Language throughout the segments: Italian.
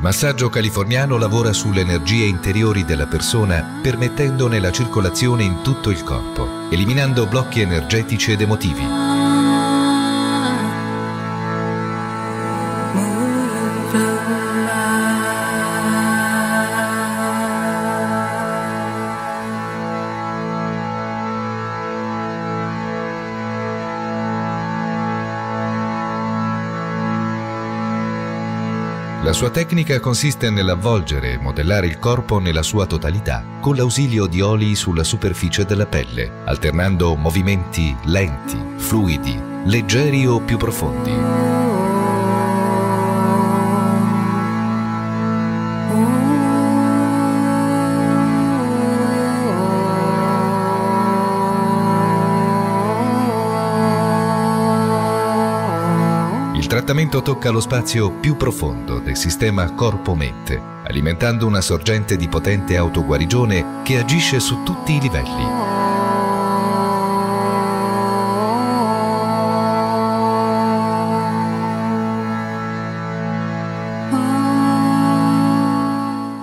massaggio californiano lavora sulle energie interiori della persona permettendone la circolazione in tutto il corpo, eliminando blocchi energetici ed emotivi. La sua tecnica consiste nell'avvolgere e modellare il corpo nella sua totalità con l'ausilio di oli sulla superficie della pelle, alternando movimenti lenti, fluidi, leggeri o più profondi. Trattamento tocca lo spazio più profondo del sistema corpo-mente, alimentando una sorgente di potente autoguarigione che agisce su tutti i livelli.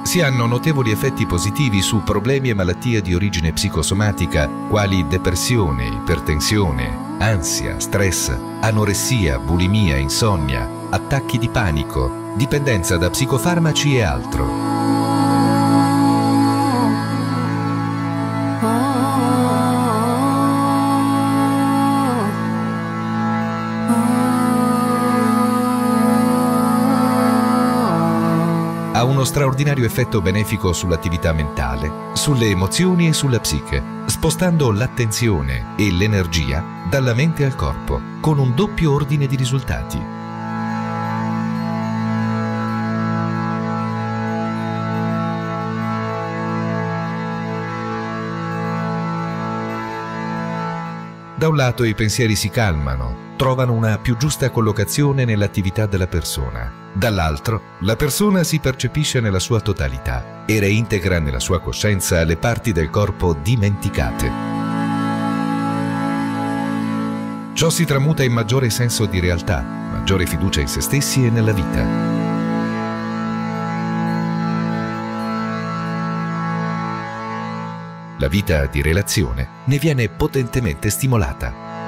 si hanno notevoli effetti positivi su problemi e malattie di origine psicosomatica quali depressione, ipertensione, ansia, stress, anoressia, bulimia, insonnia, attacchi di panico, dipendenza da psicofarmaci e altro. Ha uno straordinario effetto benefico sull'attività mentale, sulle emozioni e sulla psiche, spostando l'attenzione e l'energia dalla mente al corpo, con un doppio ordine di risultati. Da un lato i pensieri si calmano, trovano una più giusta collocazione nell'attività della persona. Dall'altro, la persona si percepisce nella sua totalità e reintegra nella sua coscienza le parti del corpo dimenticate. Ciò si tramuta in maggiore senso di realtà, maggiore fiducia in se stessi e nella vita. La vita di relazione ne viene potentemente stimolata.